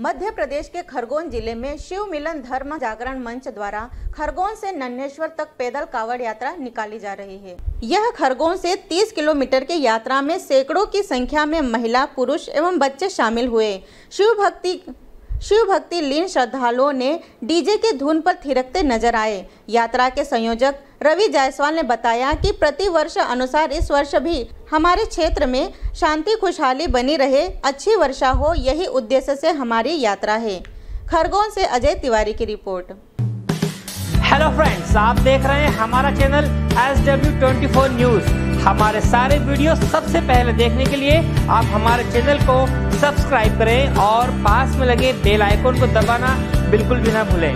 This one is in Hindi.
मध्य प्रदेश के खरगोन ज़िले में शिव मिलन धर्म जागरण मंच द्वारा खरगोन से नन्हेश्वर तक पैदल कावड़ यात्रा निकाली जा रही है। यह खरगोन से 30 किलोमीटर की यात्रा में सैकड़ों की संख्या में महिला, पुरुष एवं बच्चे शामिल हुए। शिव भक्ति शिव भक्ति लीन श्रद्धालुओं ने डीजे के धुन पर थिरकते नज़र आए। यात्रा के संयोजक रवि जायसवाल ने बताया कि प्रति वर्ष अनुसार इस वर्ष भी हमारे क्षेत्र में शांति खुशहाली बनी रहे, अच्छी वर्षा हो, यही उद्देश्य से हमारी यात्रा है। खरगोन से अजय तिवारी की रिपोर्ट। हेलो फ्रेंड्स आप देख रहे हैं हमारा channel S W twenty four news हमारे सारे वीडियो सबसे पहले देखने के लिए आप हमारे चैनल को सब्सक्राइब करें और पास में लगे बेल आइकन को दबाना बिल्कुल भी ना भूलें।